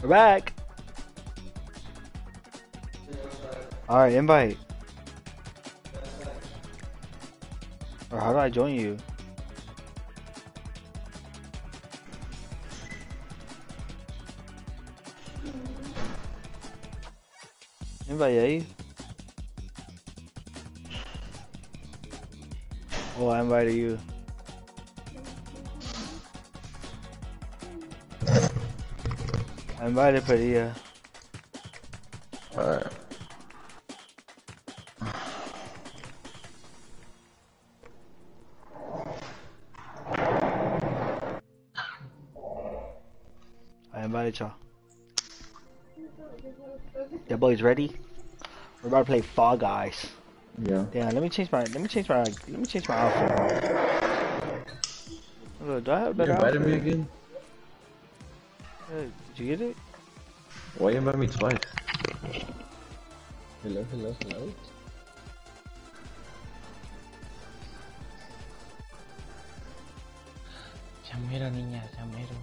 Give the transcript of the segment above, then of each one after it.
We're back. All right, invite. Or how do I join you? Invite aí. Oh, I invited you. I invited Padilla. Uh, Alright. I invited y'all. Yeah, boys, ready? We're about to play Fall Guys. Yeah. Damn, let me change my let me change my let me change my outfit. Do I have a You better invited outfit? me again? Hey, did you get it? Why you invite me twice? Hello, hello, hello. Chamero, niña, chamero.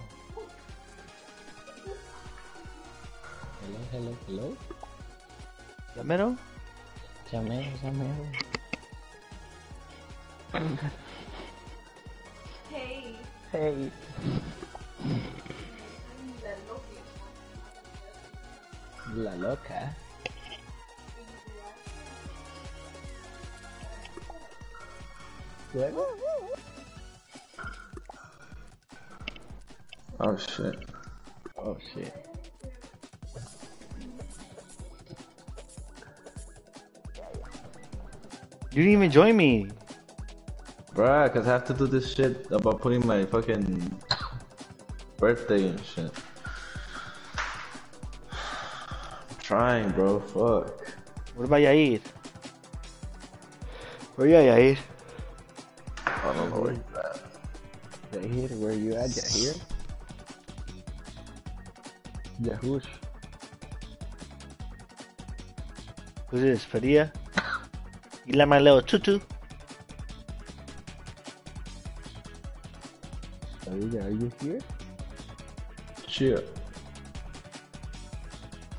Hello, hello, hello. Llamero? Chamero, chamero. Hey, Hey. La loca. Luego. Oh shit. Oh shit. You didn't even join me. Bruh, cause I have to do this shit about putting my fucking birthday and shit. Trying, bro. Fuck. What about Yair? Where you at, Yair? I don't know where he's at. Yahir, where you at, Yahir? Yahush. Who's this? Padilla? You like my little tutu? Are you, are you here? Chill.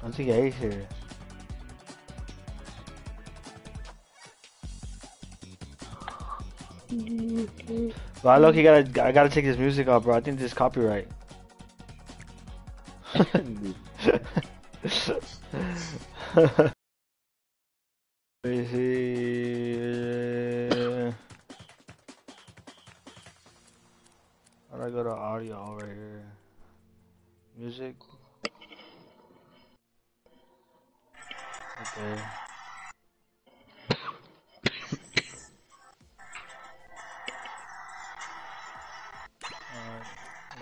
I don't think Yair's here. Well, I look, you gotta, I gotta take this music off, bro. I think this is copyright.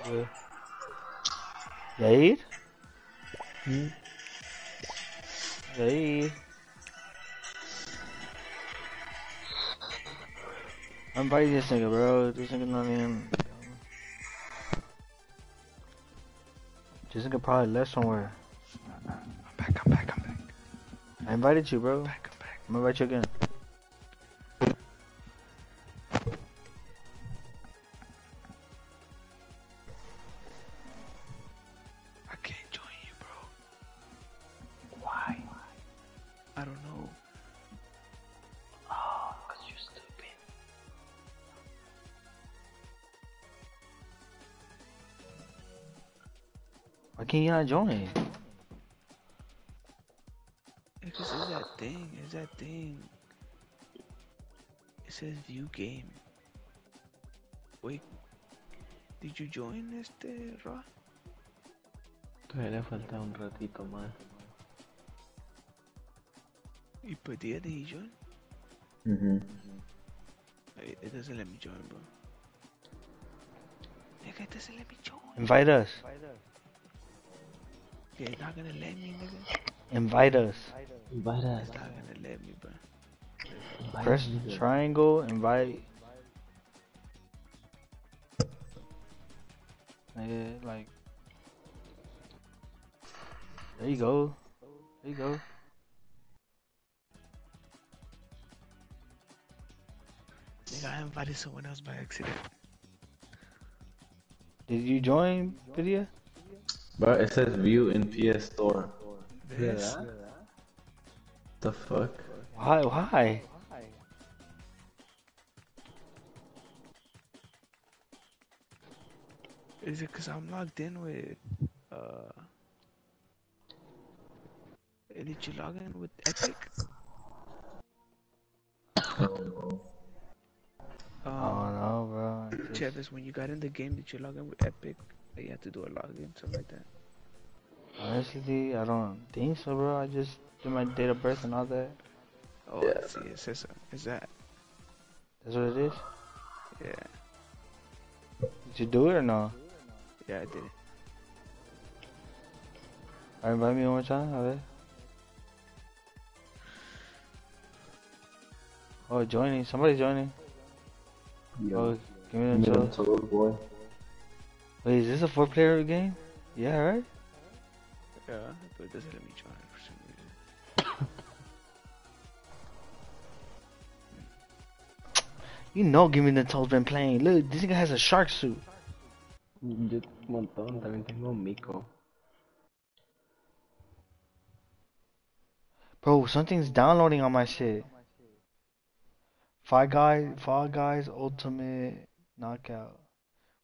Good. Yair? Hmm? Yair? I'm fighting this nigga, bro. This nigga not even. This nigga probably left somewhere. I'm back, I'm back, I'm back. I invited you, bro. Back, I'm back. I'm gonna invite you again. Why can't you not join? Because it's that thing, it's that thing. It says view game. Wait, did you join este Ra? Todavía le falta un ratito más. Y pues did he join? Mm-hmm. It, it doesn't let me join, bro. Nigga, it doesn't let me join. Invite us. Yeah, it's not gonna let me, nigga. Invite us. Invite us. It's not gonna let me, bro. Invite Press us. triangle, invite. Nigga, like. There you go. There you go. Nigga, I invited someone else by accident. Did you join video? Bro, it says view in PS Store. This. The fuck? Why? Why? Is it because I'm logged in with, uh... Did you log in with Epic? Oh Um, no, bro. It's just- Travis, when you got in the game, did you log in with Epic? Like, you have to do a login, something like that. Honestly, I don't think so, bro. I just do my date of birth and all that. Oh, Yeah. I see. It says so. Is that? That's what it is. Yeah. Did you do it or no? Yeah, I did it. Alright, invite me one more time. A ver. Oh, joining. Somebody joining. Oh, give me the Give me them control. boy. Wait, is this a four-player game? Yeah, right. Yeah, but it doesn't let me join for some reason. You know, give me the toes been playing. Look, this nigga has a shark suit. Yo montón, también tengo Mico. Bro, something's downloading on my shit. Five guys, Five Guys Ultimate Knockout.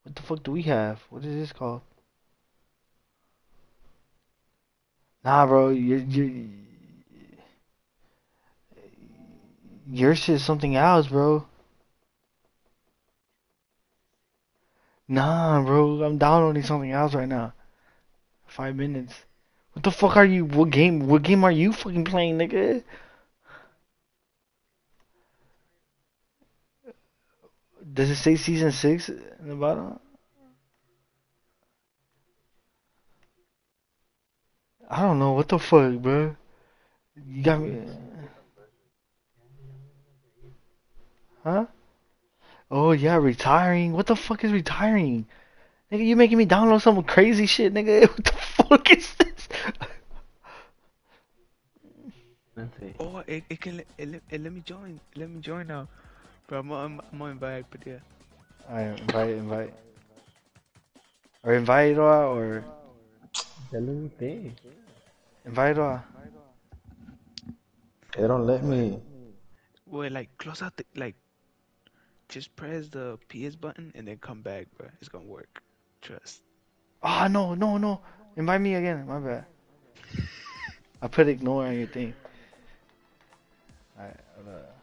What the fuck do we have? What is this called? Nah, bro, your your your shit's something else, bro. Nah, bro, I'm downloading something else right now. Five minutes. What the fuck are you? What game? What game are you fucking playing, nigga? Does it say season six in the bottom? I don't know what the fuck, bro. You got me. Huh? Oh yeah, retiring. What the fuck is retiring? Nigga, you making me download some crazy shit, nigga. What the fuck is this? Oh, it, it can let, it, it let me join. Let me join now. Bro, I'm on, I'm on invite, but yeah. Alright, invite, invite. Or invite or Ya lo invité. invite or They don't let me. Wait, like, close out the, like, just press the PS button and then come back, bro. It's gonna work. Trust. Ah no, no, no. Invite me again. My bad. I put ignore on your thing. Alright, hold up.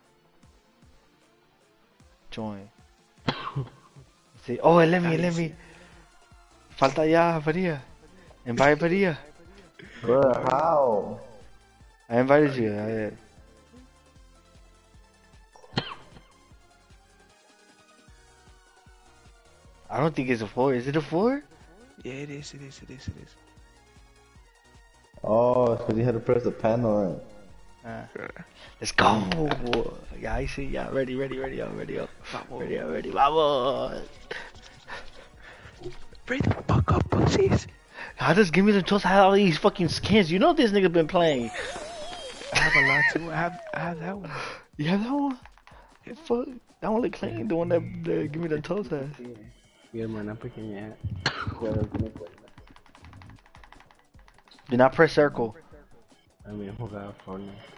Join. See, oh, let me, let me. Falta ya, Faria. Invite Faria. Bro, how? I invited you. I, I don't think it's a four. Is it a four? Yeah, it is, it is, it is, it is. Oh, because you had to press the panel. Uh, let's go. Yeah, I see. Yeah, ready, ready, ready, up, ready, up. Ready, up, ready. Vamos. Bring the fuck up, pussies. How does give me the toast? I have all these fucking skins. You know this nigga been playing. I have a lot too. I have, I have that one. You have that one? The fuck? That one look clean. The one that, that give me the toast has. Sí. Mi hermana pequeña juega tiene. Do not press circle. También jugaba Fortnite. Es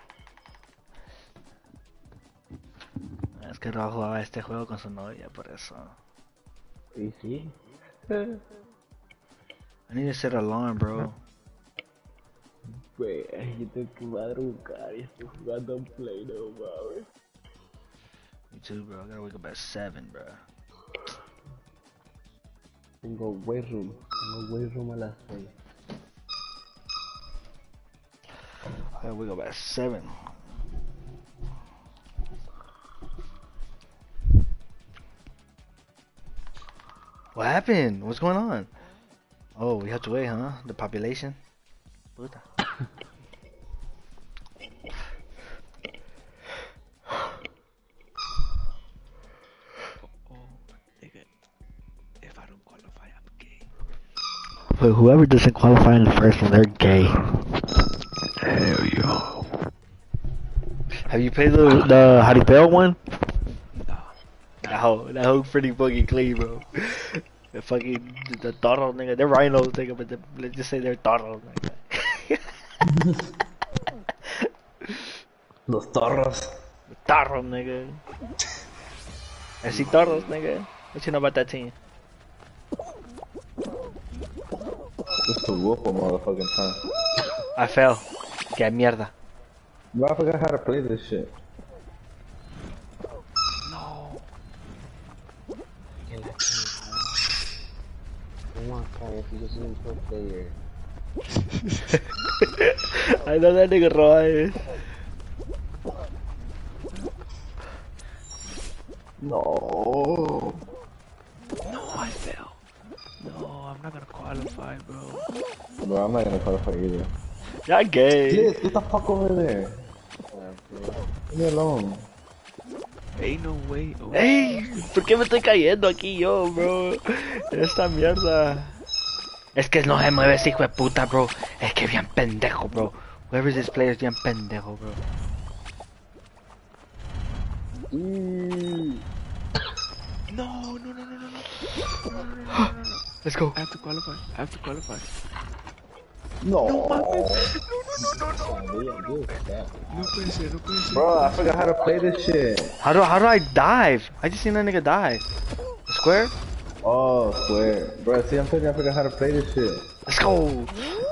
que no jugaba este juego con su novia, por eso. Y sí. I need to set alarm, bro. Pues yo tengo que madrugar y estoy jugando en Play, no mames. Me too, bro. I gotta wake up at 7, bro. Tengo weight room. Tengo weight room a las 6. I gotta wake up at 7. What happened? What's going on? Oh, we have to wait, huh? The population? Puta. Oh, nigga. If I don't qualify, I'm gay. But whoever doesn't qualify in the first one, they're gay. Hell yo. Have you played the the Jaripeo one? Nah. That hoe, that hoe pretty fucking clean, bro. The fucking the toro nigga. They're rhinos nigga, but the, let's just say they're toro nigga. Los torros. Toro nigga. I see toros nigga. What you know about that team? Just to whoop them all the fucking time. I fell. Que mierda. Bro, I forgot how to play this shit. Si yo soy un pro player. I know that nigga Roy. No. No, I fell. No, I'm not gonna qualify, bro. Bro, I'm not gonna qualify either. Y'all gay. Get, get the fuck over there. Leave me alone. Ain't no way. Oh, Ey, ¿por qué me estoy cayendo aquí yo, bro? Esta mierda. Es que no se mueve ese hijo de puta, bro. Es que bien pendejo, bro. Whoever's this player es bien pendejo, bro. No, no, no, no, no, no. No, no, no, no, no, no. Let's go. I have to qualify. I have to qualify. No. Sabía, Dios, that. No puede ser, no puede ser. Bro, I forgot how to play this shit. How do how do I dive? I just seen that nigga dive. Square? Oh, swear. Bro, see, I'm telling you, I forgot how to play this shit. Let's go.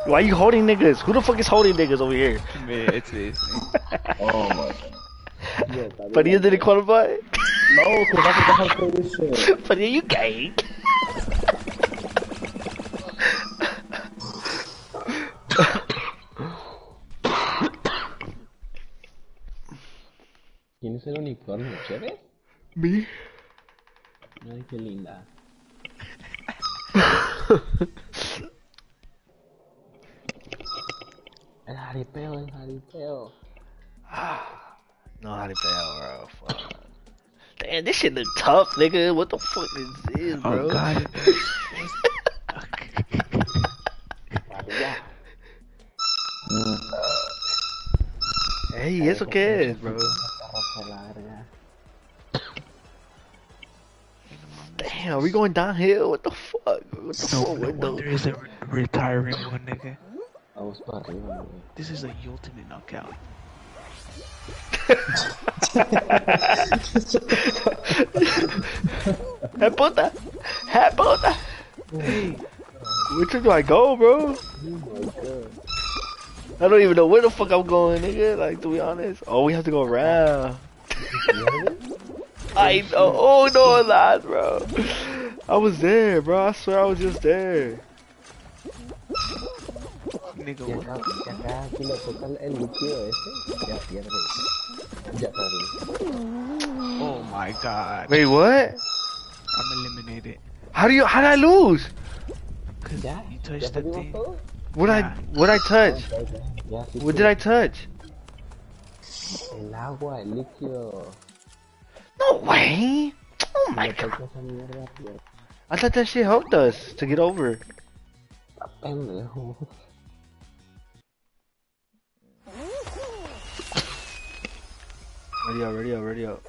Why you holding niggas? Who the fuck is holding niggas over here? Man, it's this. Oh my god. Dios, But you bien. didn't qualify? No, because I forgot how to play this shit. But you gay. ¿Quién es el unicornio? ¿Chévere? Me? Ay, qué linda. El jaripeo, el jaripeo. No how fail, bro. Fuck. Damn, this shit look tough, nigga. What the fuck is this, oh, bro? Oh god. María. Ey, ¿eso qué es, bro? Damn, are we going downhill? What the fuck? What the No, fuck? no What the- wonder is a re- retiring one, nigga. Vamos para arriba, güey. This is a ultimate knockout. Hey, puta! Hey, puta! Which way do I go, bro? I don't even know where the fuck I'm going, nigga. Like, to be honest. Oh, we have to go around. I know. Oh, no, I'm not, bro. I was there, bro. I swear I was just there. Nigga, what? acá, y acá, si le toca el- el líquido ese, ya pierde. Ya perdí. Oh my god. Wait, what? I'm eliminated. How do you? How did I lose? Cause Ya, you ya touched the thing. todo. What I? What I touch? Ya, What did I touch? El agua, el líquido. No way. Oh my god. toca esa mierda, pierde. I thought that shit helped us to get over. Pendejo. Ready up, ready up, ready up.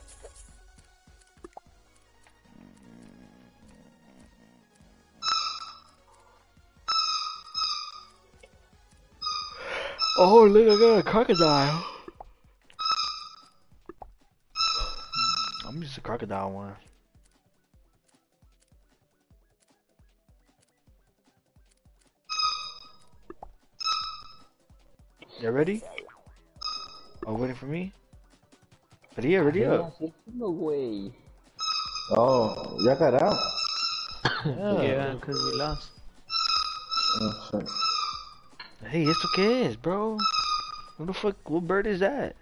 Oh, look, I got a crocodile. I'm just a crocodile one. You ready? Oh, waiting for me? Ready up, ready up. No, way. Oh, y'all got out? Yeah, cause we lost. Oh, shit. Hey, it's okay, bro? What the fuck? What bird is that?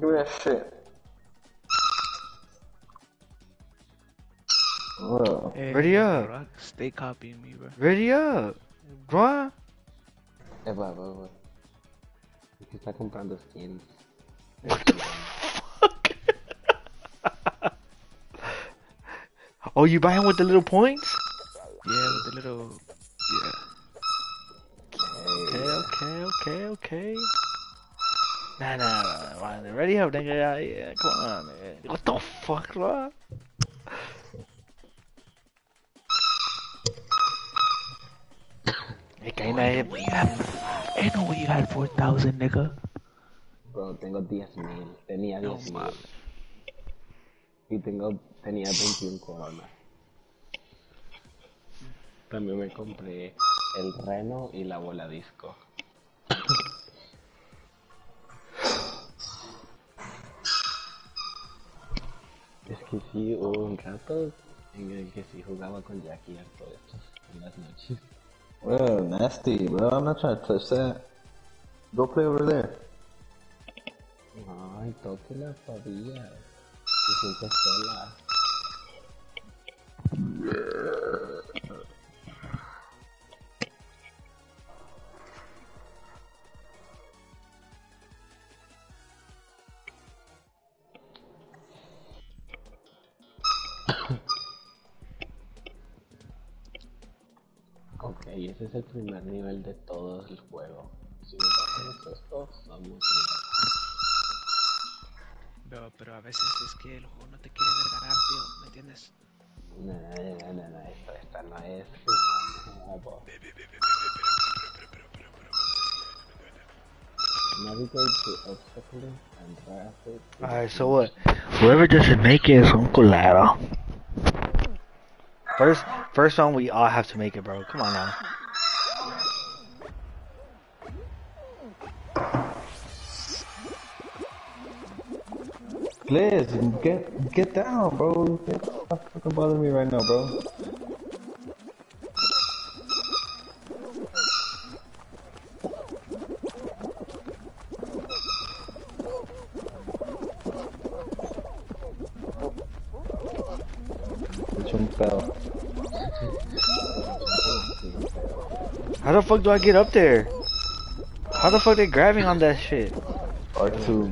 Give me that shit. Bro. Hey, Ready up. Rock, stay copying me, bro. Ready up, bro. Eh, va, va, va. Es que está comprando skins. What the fuck? oh, you buy him with the little points? Yeah, with the little. Yeah. Okay, okay, okay, okay. Nah, nah, nah, nah. Ready up, nigga. Yeah, yeah, come on, man. What the fuck, bro? No hay... Ain't no way you had 4,000, nigga. Bro, tengo 10.000. Tenía No 10.000. mames. y tengo, tenía 21 coronas. También me compré el reno y la bola disco. Que sí, hubo un rato en el que sí jugaba con Jackie harto de estos en las noches. Bro, nasty, bro. I'm not trying to touch that. Go play over there. Ay, tóquela todavía. Se siente sola. Ok, ese es el primer nivel de todo el juego. Si me pasan estos, somos Pero, pero a veces es que el juego no te quiere vergarar, tío, ¿me entiendes? No, no, no, no, esta, esta no es. No, bo. Navigate to obstacles and rapid. Alright, so what? Whoever doesn't make it is un culero. First, first one, we all have to make it, bro. Come on now. Liz, get get down, bro. Stop fucking bothering me right now, bro. Fuck do I get up there? How the fuck they grabbing on that shit? R2.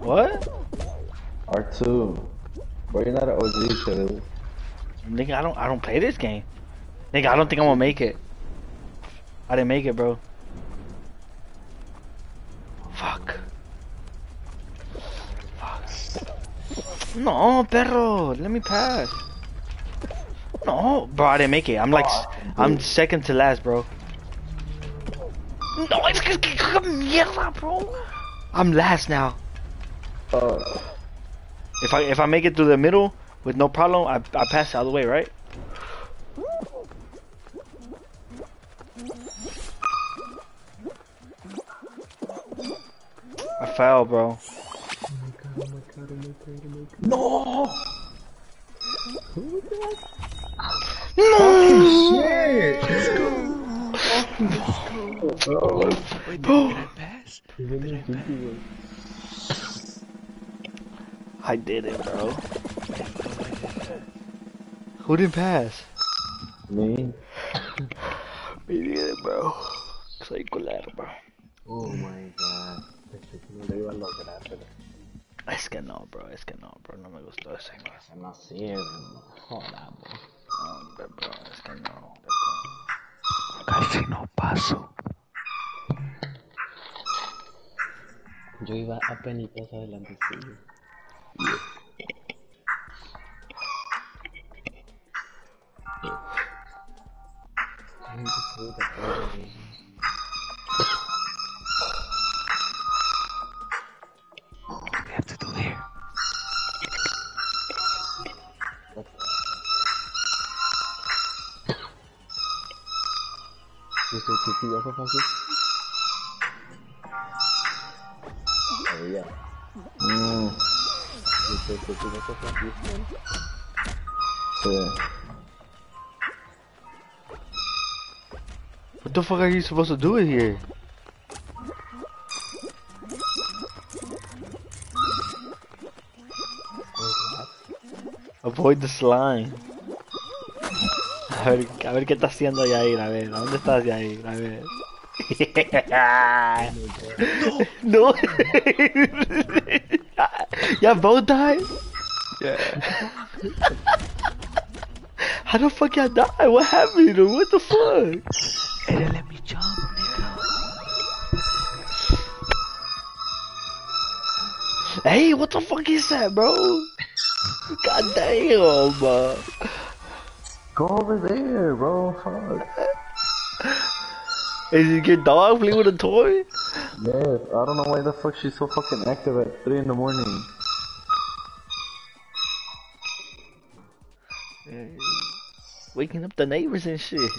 What? R2. Bro, you're not an OG, kid. Nigga, I don't, I don't play this game. Nigga, I don't think I'm gonna make it. I didn't make it, bro. Fuck. Fuck. No, perro, let me pass. No, bro, I didn't make it. I'm like, I'm second to last, bro. No, it's mierda, bro. I'm last now. Oh, If I if I make it through the middle with no problem, I I pass all the way, right? I fell, bro. no! Oh, oh. Wait, did, did I oh. pass? Did I pass? I did it, bro. Who didn't pass? Me? Me did it, bro. Soy culero, bro. Oh my god. No iba a lograr, pero Es que no, bro. Es que no, bro. No me gustó ese, bro. eso no sirve. Joda, bro. Hombre, bro. Casi no paso. Yo iba a penitas adelante suyo. Mm. What the fuck are you supposed to do in here? Avoid the slime. A ver, a ver qué está haciendo Yair, a ver, ¿a dónde estás Yair? A ver. No. Y'all both died? Yeah. How the fuck y'all die? What happened? What the fuck? Hey, let me jump, nigga. Hey, what the fuck is that, bro? God damn. Uh, Go over there, bro. Fuck. is it your dog playing with a toy? Yes, I don't know why the fuck she's so fucking active at 3 in the morning. Waking up the neighbors and shit.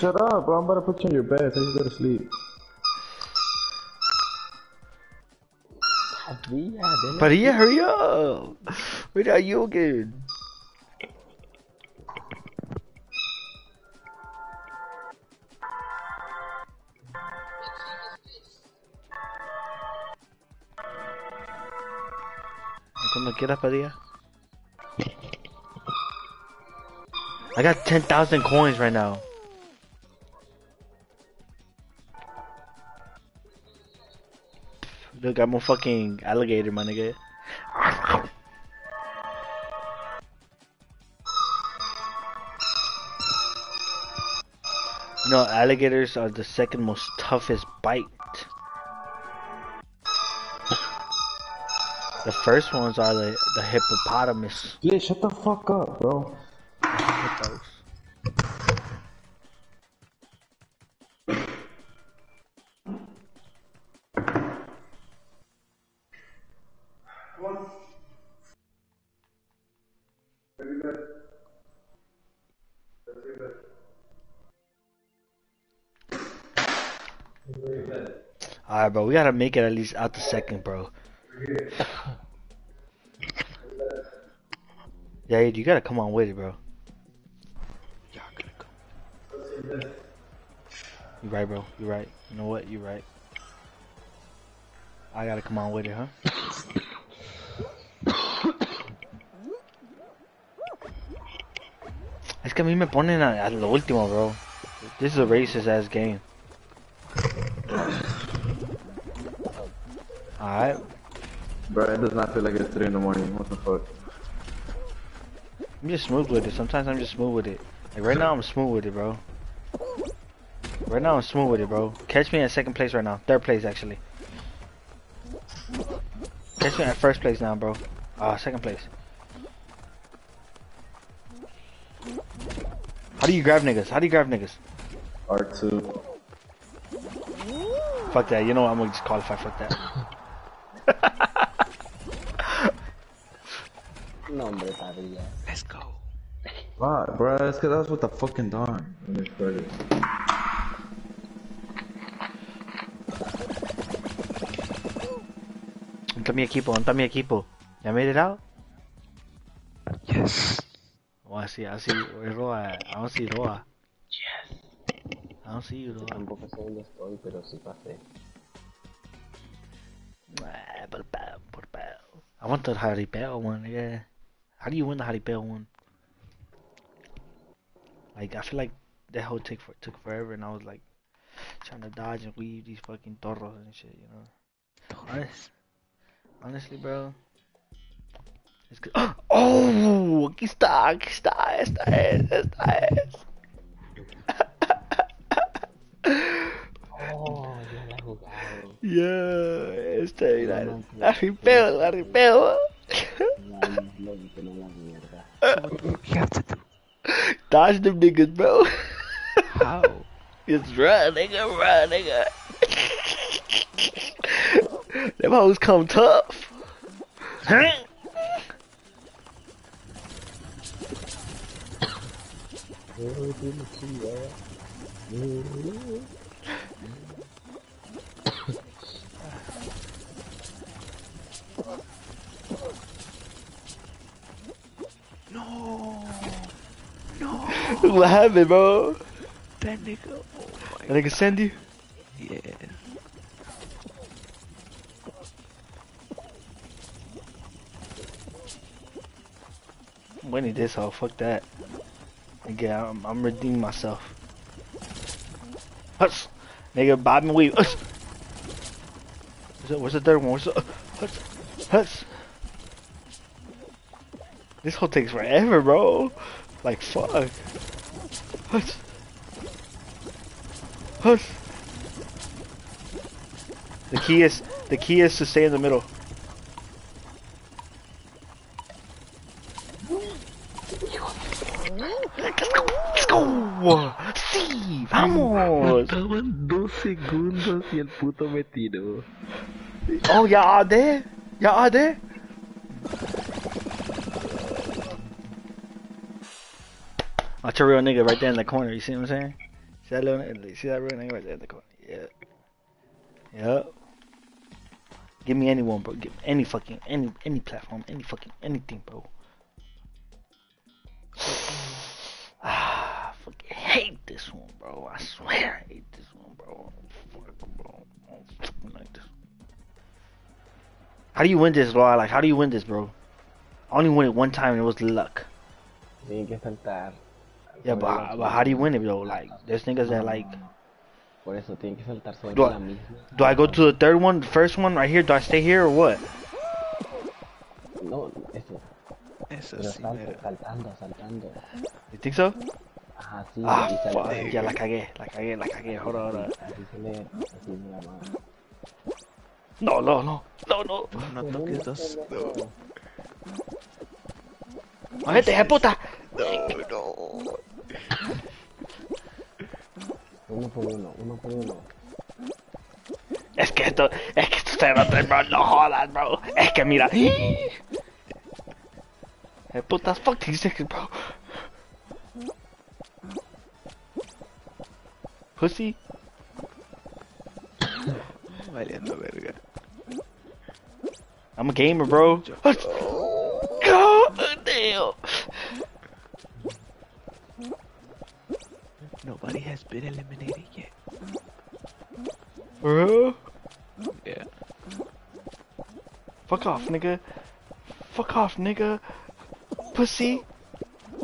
Shut up, bro. I'm about to put you in your bed so you go to sleep. Padilla. Hurry up. Where are you again? Cuando quiera, Padilla. I got 10,000 coins right now. Look, I'm a fucking alligator, my nigga. You know, alligators are the second most toughest bite. The first ones are the, the hippopotamus. Yeah, shut the fuck up, bro. Alright, bro, we gotta make it at least out the second, bro. Yeah, you gotta come on with it, bro. Y'all gonna come. You right, bro. You right. You know what? You right. I gotta come on with it, huh? Es que a mí me ponen a, a lo último, bro. This is a racist ass game. Alright. Bro, it does not feel like it's 3 in the morning. What the fuck? I'm just smooth with it. Sometimes I'm just smooth with it. Like right now, I'm smooth with it, bro. Right now, I'm smooth with it, bro. Catch me in second place right now. Third place, actually. Catch me at first place now, bro. Uh, second place. How do you grab niggas? How do you grab niggas? R2. Fuck that. You know what? I'm gonna disqualify. Fuck that. No, hombre, Padilla. Let's go. Why, bro? It's cause I was with the fucking Don when it started. ¿Dónde está mi equipo? ¿Dónde está mi equipo? ¿Ya made it out? Yes. Oh, I see. I see. Where's Roa? I don't see Roa. Yes. I don't see you, Roa. Tampoco sé dónde estoy, pero sí pasé. Ah, por pao, por pao. I want the jaripeo one, yeah. How do you win the jaripeo one? Like, I feel like that whole take for, took forever, and I was like trying to dodge and weave these fucking torros and shit, you know. Honest, honestly, bro. It's good. Oh, aquí está, aquí está, esta es, esta es. Oh, yo la he jugado. Yeah, esta jaripeo. La que no la mierda. What do you have to do? Dodge them niggas, bro. How? Just run, nigga, run, nigga. them hoes come tough. Huh? Oh, tiene chingada. No. No. What happened, bro? That nigga. Oh That nigga send you? Yeah. I'm winning this hoe, fuck that. Nigga, I'm, I'm redeeming myself. Huts! Nigga, bob and weave. Huts! What's the, what's the third one? What's the, huts! Huts! This whole takes forever, bro. Like, fuck. Huts! Hush. The key is the key is to stay in the middle. Let's go. Sí, vamos. Faltaban dos segundos y el puto me tiró. Oh, y'all are there? Y'all are there? Watch a real nigga right there in the corner. You see what I'm saying? See that little nigga? See that real nigga right there in the corner? Yeah. Yep. Give me anyone, bro. Give any fucking any any platform, any fucking anything, bro. Ah, fucking hate this one, bro. I swear I hate this one, bro. Fuck, bro. Like this. How do you win this, bro? Like, how do you win this, bro? I only won it one time and it was luck. Que. Yeah, but, la- but how do you win it, bro? Like, there's niggas that like. Por eso tienen que saltar sobre Do I- la misma. Do I go to the third one, the first one right here? Do I stay here or what? No, eso. Eso Pero sí, salto, mira. saltando, saltando. You think so? Ajá, sí. Ah, y fuck. saltar. Yeah, la cagué, la cagué, la cagué. Hold on, hold on. Así se lee, así me la mano. No, no, no, no, no. No toques dos. No, No, gente, hija de puta. no. Uno por uno, uno por uno. Es que esto, es que esto se nota, bro. No jodas, bro. Es que mira. Eh, putas, fuck these niggas, bro. Pussy. Valiendo verga. I'm a gamer, bro. God damn. Been eliminated yet. Bro. Yeah. Fuck off, nigga. Fuck off, nigga. Pussy.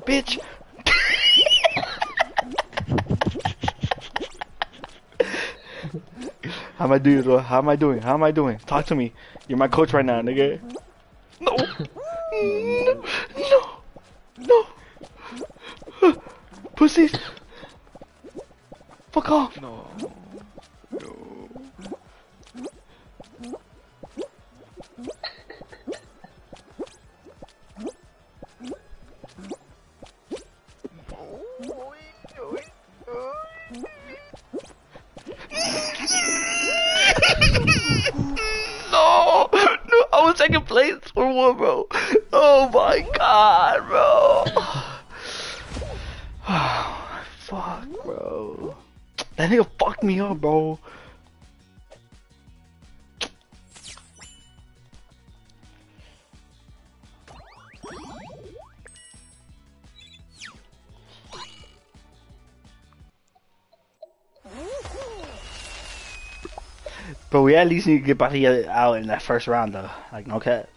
Bitch. How am I doing, bro? How am I doing? How am I doing? Talk to me. You're my coach right now, nigga. No. No. No. No. Pussies. Fuck off. No. But we at least need to get Padilla out in that first round, though. Like, no cat.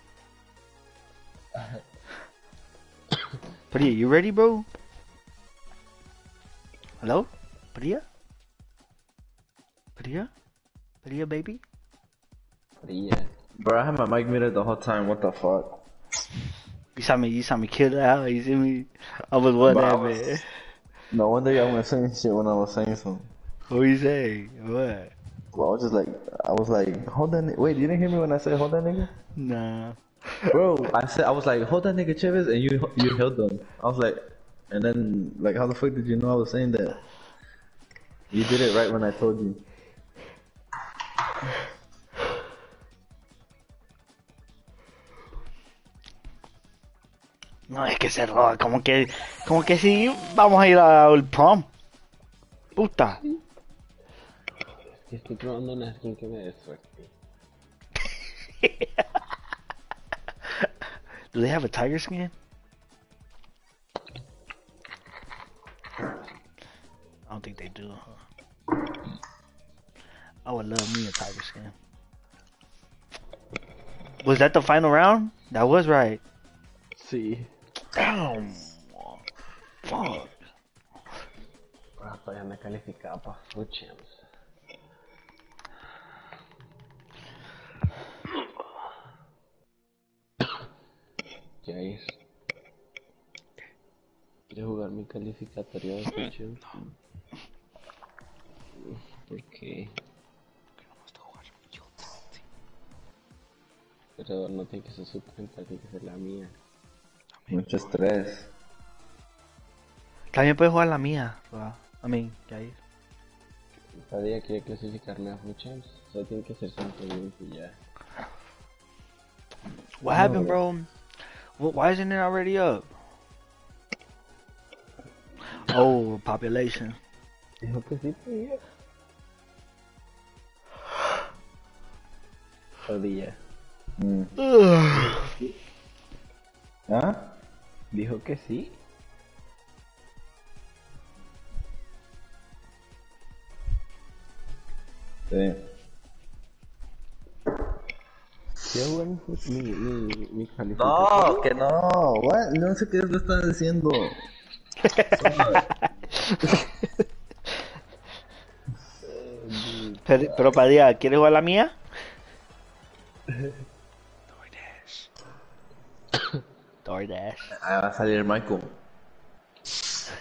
Padilla, you ready, bro? Hello? Padilla? Padilla? Padilla, baby? Fría. Bro, I had my mic muted the whole time. What the fuck? You saw me, you saw me kill that out. You see me? I was one that man. No wonder y'all were saying shit when I was saying something. What are you say? What? Well, I was just like, I was like, hold that. Ni- Wait, you didn't hear me when I said hold that nigga? Nah. Bro, I said I was like, hold that nigga Chavez, and you you held them. I was like, and then like, how the fuck did you know I was saying that? You did it right when I told you. No, es que se roba. Como que, como que si vamos a ir al prom. Puta. Es estoy probando skin que me dé suerte. Do they have a tiger skin? I don't think they do. Huh? I would love me a tiger skin. Was that the final round? That was right. See. Damn. Fuck. Ah, todavía me calificaba para Food Champs. Jair. ¿Quieres jugar mi calificatorio de Food Champs? ¿Por qué? Vamos a jugar. Pero no tiene que ser su cuenta, tiene que ser la mía. Mucho estrés. También puedes jugar la mía, bro. I mean, Yair. Todavía quiere clasificarme a Food Champs. Solo tiene que ser 120 y ya. What happened, bro? Wh- Why isn't it already up? Oh, population. Dijo que sí podía. Podía. Mm. ¿Ah? Dijo que sí. Sí. Qué bueno mi, mi, mi calificación. No, que no. What? No sé qué le están diciendo. Pero, pero Padilla, ¿quieres jugar la mía? DoorDash. Ah, va a salir Michael.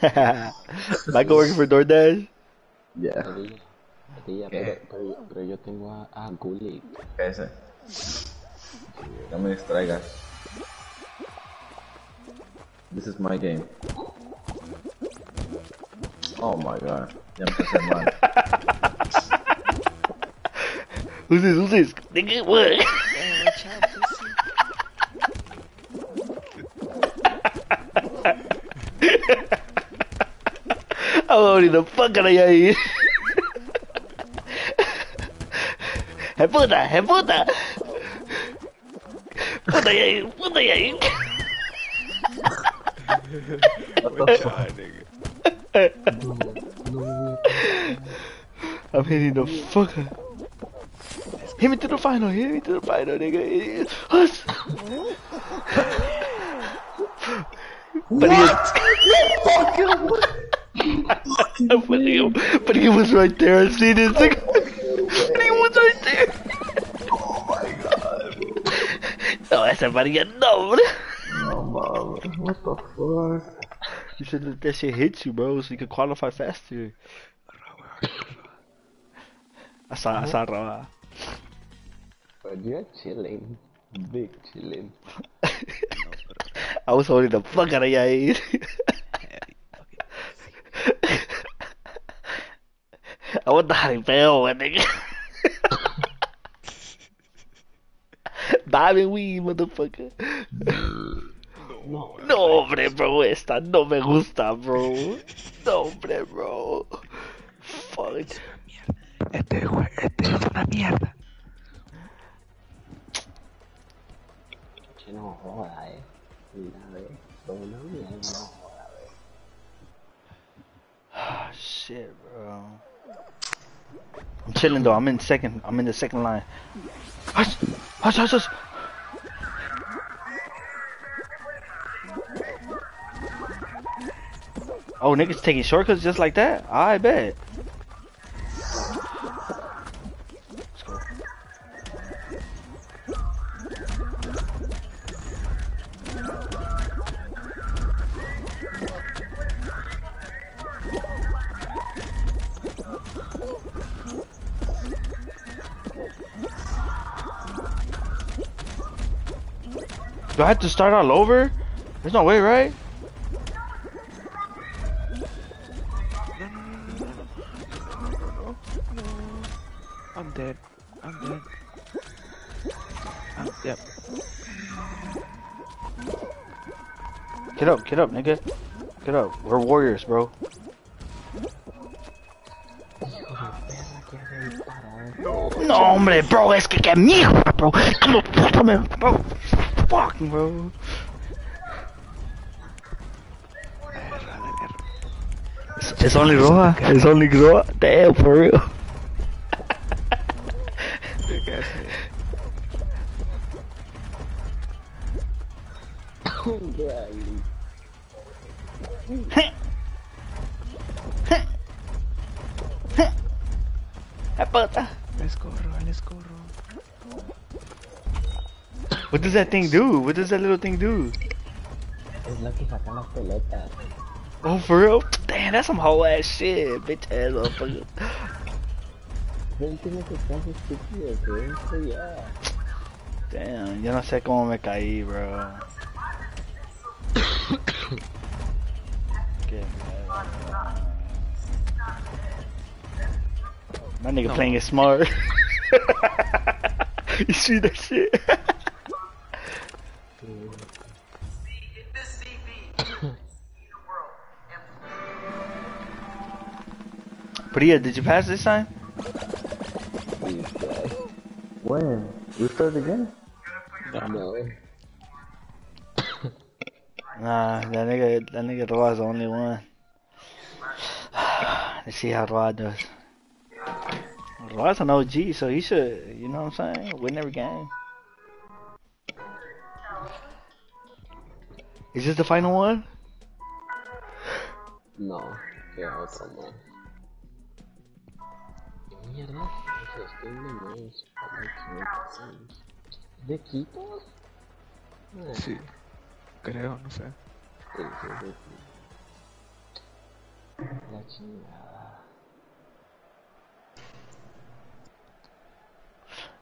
Michael working for DoorDash. Ya. Pero, pero, pero yo tengo a, a Gullit. Ese. No me distraigas. This is my game. Oh my god. Ya empecé mal. Who's this? Who's this? Nigga, what? I'm loading the fuck out of Yair. ¡Eh, puta! ¡Eh, puta! ¡Puta, Yair! ¡Puta, Yair! God, nigga. I'm hitting the fuck out. Hit me to the final, hit me to the final, nigga. Us. But he but, he, but he was right there. I see this nigga. No, esa Maria no, bro. No, mom. What the fuck? You should let that shit hit you, bro, so you can qualify faster. I saw, I saw Rawa. But you're chilling. Big chilling. I was holding the fuck out of Yair. I want the jaripeo, my nigga. Dame weed, motherfucker. No. No, hombre, bro, esta no me gusta, bro. No, hombre, bro. Fuck. Este, jue- este es una mierda. Que no joda, eh. Mira, ve. Son una mierda, no joda, ve. Ah, shit, bro. I'm chilling though. I'm in second. I'm in the second line. Hush, hush, hush, hush. Oh, niggas taking shortcuts just like that? I bet. Do I have to start all over? There's no way, right? I'm dead. I'm dead. I'm, yep. Get up, get up, nigga. Get up. We're warriors, bro. No, hombre, bro, es que que mierda, bro. Come on, come on, bro. Fuck, bro. It's, only Roja. It's only Roja. Damn, for real. That thing do? What does that little thing do? Es la que saca las pelotas. Oh, for real? Damn, that's some whole ass shit, bitch ass motherfucker. Ven, tiene que estar estúpido, que esto ya. Damn, yo no sé cómo me caí, bro. That nigga No. playing it smart. you see that shit? Priya, did you pass this time? These guys. When? We started again? No. Nah, that nigga, that nigga Roa's the only one. Let's see how Roa does. Roa's an OG, so he should, you know what I'm saying, win every game. Is this the final one? No. Queda otro más. ¿Qué mierda? Eso es que no más. ¿De Quito? Eh, Sí. Creo, no sé. sí, sí, sí. La chingada.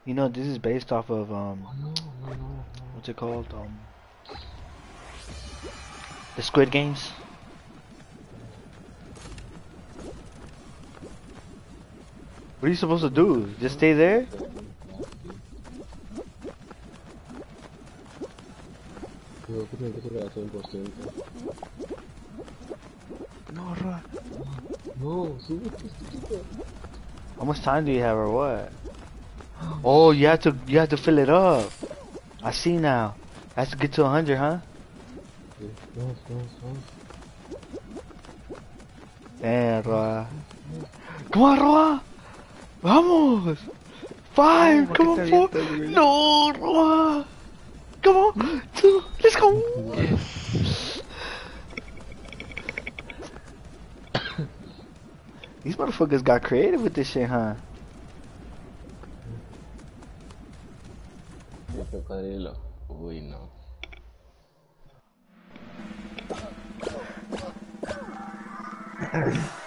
You know, this is based off of, um, no, no. what's it called? Um, the Squid Games. What are you supposed to do? Just stay there? Creo que tiene que ser al 100%. No, Roa. No. How much time do you have or what? Oh, you have to you have to fill it up. I see now. Has to get to 100, huh? Damn. Come on, Roa. Vamos. Five. No, come on, four. avientas. No, Roa. Come on. Two. Let's go. These motherfuckers got creative with this shit, huh? El cocodrilo. Uy, no.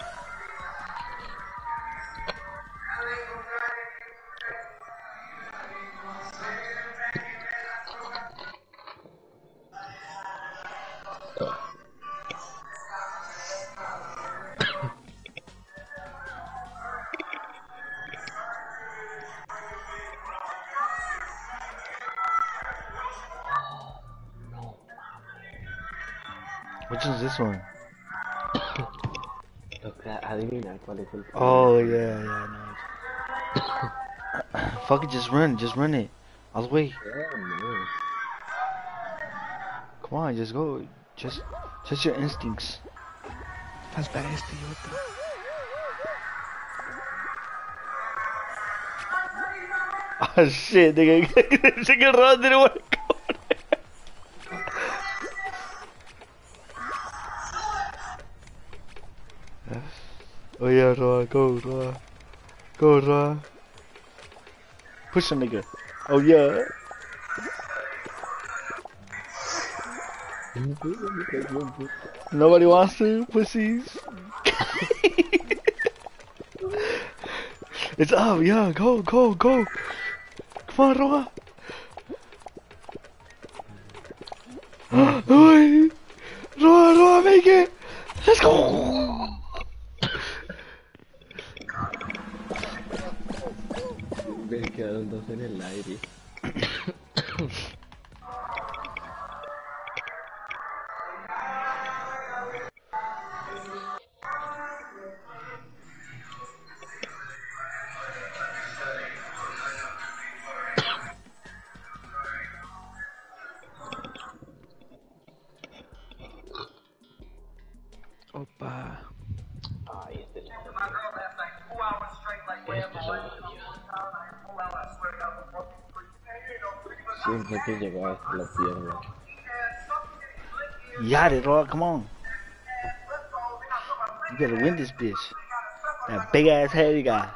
adivinar cuál es el Oh yeah, yeah, no. Fuck it, just run, just run it. All the way. Yeah, no. Come on, just go. Just, just your instincts. Falta este y otro. Oh shit, nigga. Nigga run didn't want to go. Oh yeah, go, Roa. Go, Roa. Push a nigga. Oh yeah. Nobody wants to, pussies. it's up, yeah, go, go, go. Come on, Roa. Que llegaba la pierna. You got it, Roa, come on. You gotta win this bitch. That big ass head you got.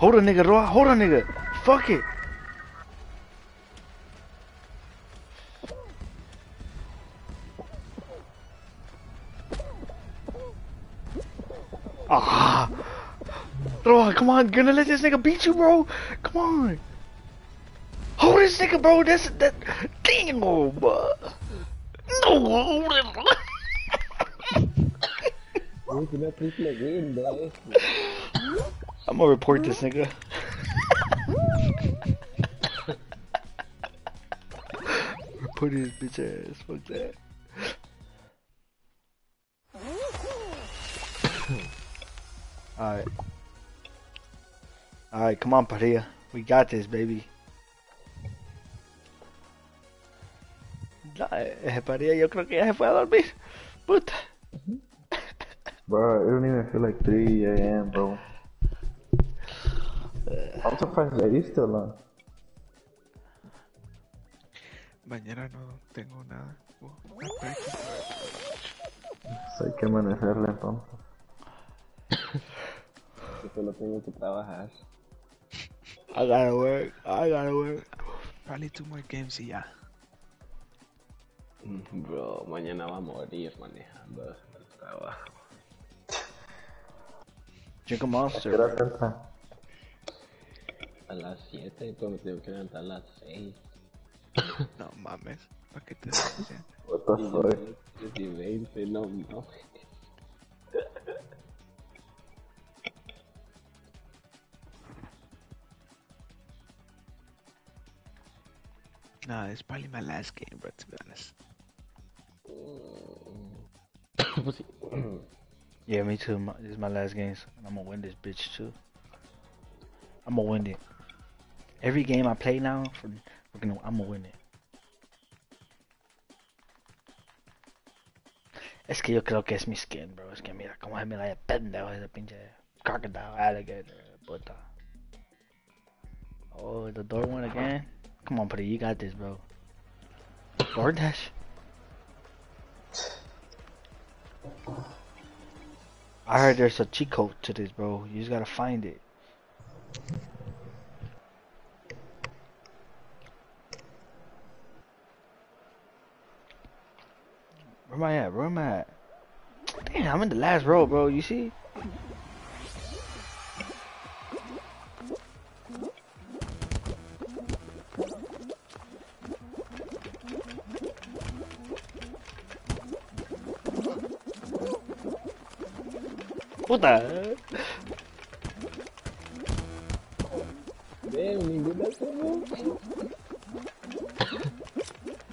Hold a nigga. Hold a nigga. Fuck it. Ah. Roa, come on. Gonna let this nigga beat you, bro. Come on. Hold this nigga, bro. That's that. Damn, bro. No, hold it. Que una triple win, bro. I'm gonna report this nigga. report his bitch ass. Fuck that. Alright. Alright, come on, Padilla. We got this, baby. Eh, Padilla, yo creo que ya se fue a dormir. Puta. Bro, it don't even feel like 3 a.m., bro. That he's still on. Mañana no tengo nada. Hay que amanecerle entonces. Que solo tengo que trabajar. I gotta work. I gotta work. Probably two more games y ya. Bro, mañana va a morir manejando el trabajo. Drink a ¿Qué monster. Hora entra? A las 7, pero me tengo que levantar a las 6. No mames. ¿Para qué te dicen? What the fuck? Y 20, no mames. Nah, it's probably my last game, bro, to be honest. Mm. Pues sí. Yeah, me too. My, this is my last game, so- and I'm gonna win this bitch too. I'm gonna win it. Every game I play now, for I'm gonna win it. Es que yo creo que es mi skin, bro. Es que mira cómo se mira de pendejo ese pinche crocodile, alligator, puta. Oh, the door one again. Come on, buddy, you got this, bro. DoorDash. I heard there's a cheat code to this, bro. You just gotta find it. Where am I at? Where am I at? Damn, I'm in the last row, bro. You see? Ninguna se ve.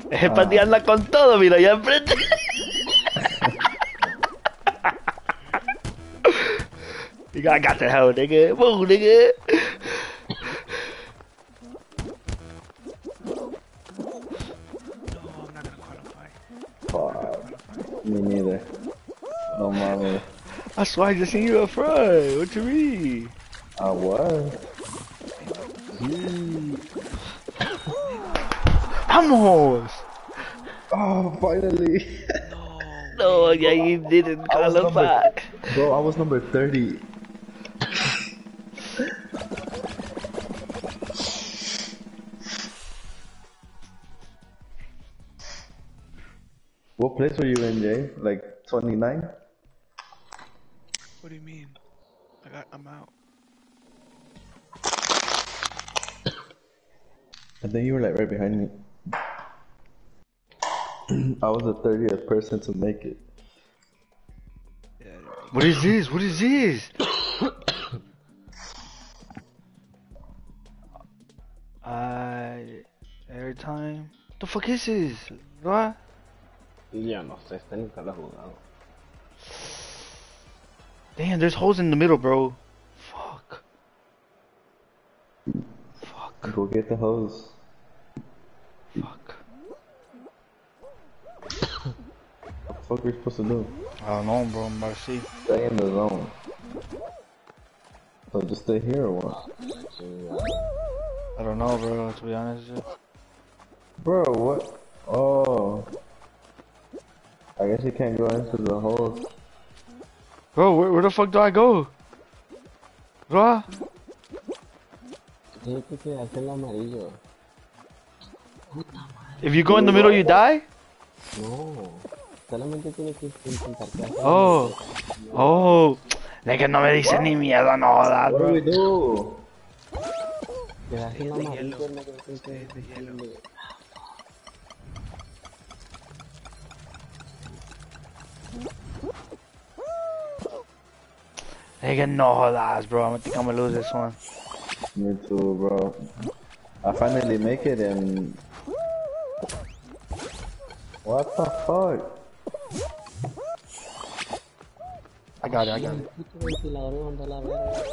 El Pati anda con todo, mira, allá enfrente. You got, got the hell, nigga. Move, nigga. No, I'm not gonna qualify. Fuck. Me neither. No mames. I swear I just seen you up front. What you mean? I was. Vamos. Oh, finally. No, yeah, you didn't I was number- qualify. Bro, I was number 30. What place were you in, Jay? Like 29? What do you mean? I got, I'm out. I think you were like right behind me. I was the 30th person to make it. What is this? What is this? I airtime. What the fuck is this? What? Ya no sé, este nunca lo he jugado. Damn, there's holes in the middle, bro. Fuck. Fuck. Go get the hose. Fuck. What the fuck are you supposed to do? I don't know, bro. I'm about to see. Stay in the zone. So just stay here or what? I don't know, bro. To be honest with you. Bro, what? Oh. I guess you can't go into the holes. Bro, where, where the fuck do I go? Bro? Tiene que quedarse en lo amarillo. If you go in the middle, you die? No. Solamente tiene que intentar quedarse en Oh. amarillo. Oh. De que no me dice ni mierda, no jodas, What do bro. we do? Quedarse en lo The amarillo yellow. es lo que tiene Stay in the que yellow. De que no jodas, bro. I think I'm gonna lose this one. Me too, bro. I finally make it and. What the fuck? I got it, I got it. puto ventilador me mandó a la verga.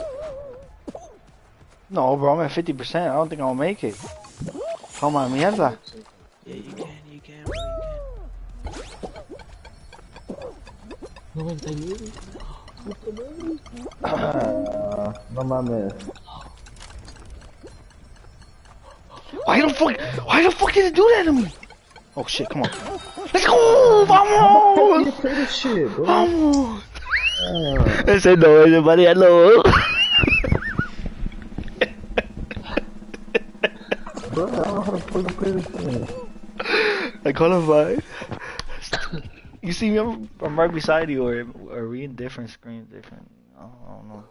No, bro, I'm at 50%. I don't think I'm gonna make it. Come on, mierda. Yeah, you can, you can, bro, you can. 99. Ah, no mames. Why the fuck? Why the fuck did it do that to me? Oh shit! Come on. Let's go! Vamos! play Vamos! Ese no, ese Mariano. Bro, I don't know how to this thing. I qualified. You see me? I'm, I'm right beside you, or are we in different screens? Different? I I don't know.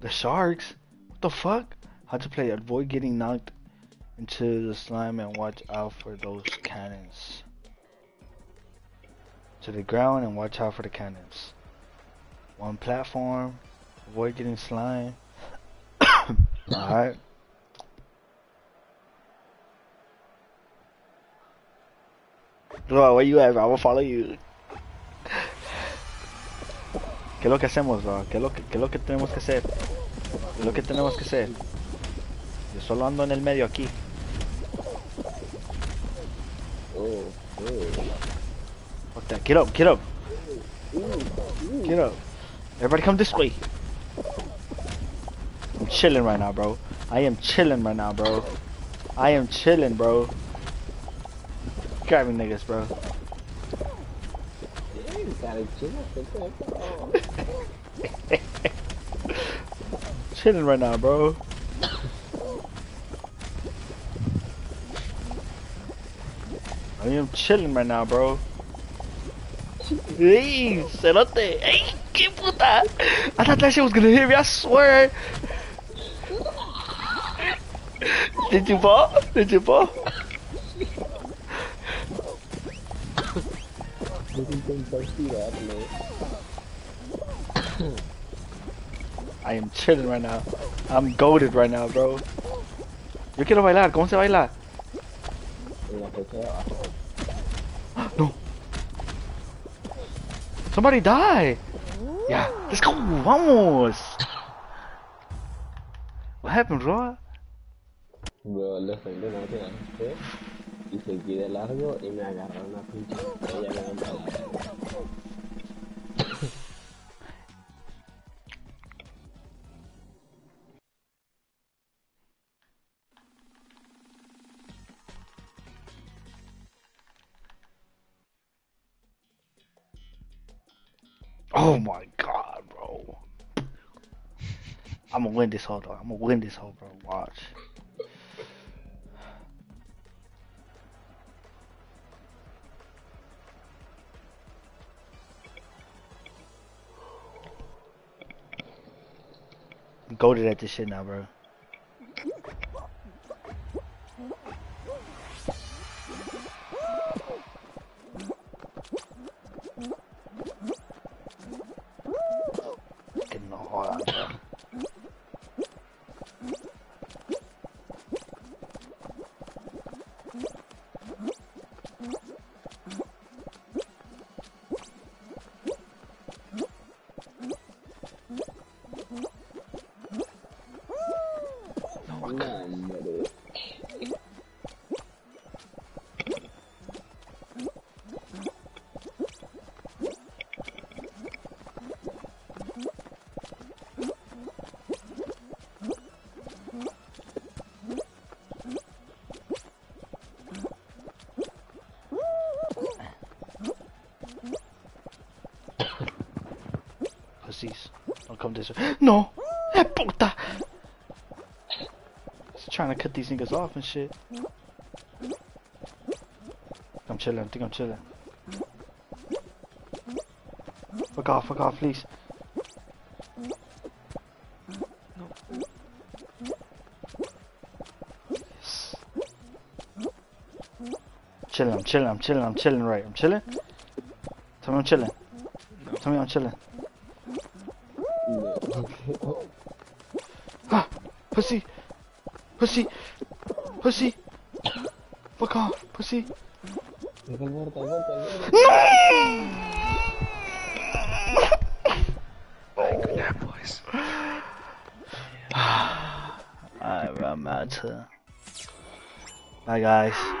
The sharks? What the fuck? How to play? Avoid getting knocked into the slime and watch out for those cannons. To the ground and watch out for the cannons. One platform. Avoid getting slime. Alright. Bro, where you at? I will follow you. ¿Qué es lo que hacemos, bro? ¿Qué es lo que, qué es lo que tenemos que hacer? ¿Qué es lo que tenemos que hacer? Yo solo ando en el medio aquí. That. Get up, get up. Get up. Everybody come this way. I'm chilling right now, bro. I am chilling right now, bro. I am chilling, bro. Me niggas, bro. Cara, chido, ¿qué chilling right now, bro. I am chilling right now, bro. Hey, cerote. Hey, qué puta. I thought that shit was gonna hit me, I swear. Did you fall? Did you fall? Intentar tirarle. I am chilling right now. I'm goaded right now, bro. Yo quiero bailar. ¿Cómo se baila? No. Somebody die. Yeah. Let's go. Vamos. What happened, bro? Bro, lo y seguí de largo y me agarró una pinche estrella que me. Oh my god, bro. I'm gonna win this whole. I'm gonna win this whole, bro. Watch. I'm goaded at this shit now, bro. Don't come this way. No! Eh, puta! He's trying to cut these niggas off and shit. I'm chilling, I think I'm chilling. Fuck off, fuck off, please. Yes. Chilling, I'm chilling, I'm chilling, I'm chilling, right? I'm chilling? Tell me I'm chilling. Tell me I'm chilling. Pussy, pussy, pussy. Fuck off, pussy. Es el muerto, el muerto, el boys. Alright, I'm out here. Bye, guys.